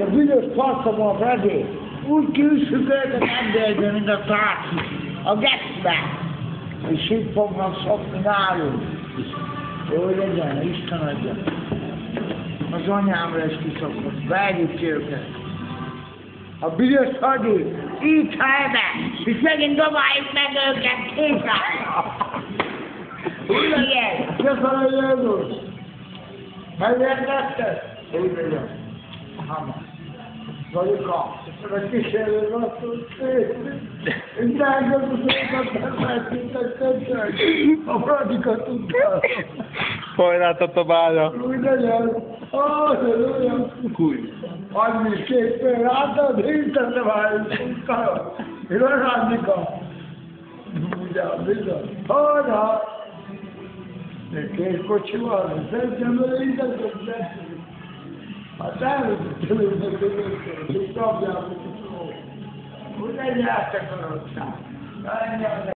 A büdös faszom a Freddy. Úgy kiüszököltek emberbe, mint a táci. A gecbe. És itt fognak szokni nálunk. Jó legyen, Isten adja. Az anyámra is kiszokott. Ki őket. A büdös hadi, így helybe, és megint dobáljuk meg őket készállra. Úgy legyen, köszönöm, Jézus. Megértetted? Úgy legyen. Hama. very calm. Poi è andato a Tobago. Lui oh, Cui? Ogni che sperato di trovare il radico. Ora, perché il cocciuolo, se non mi interessa, My family is doing the good They solved out the control. Who they after for those times?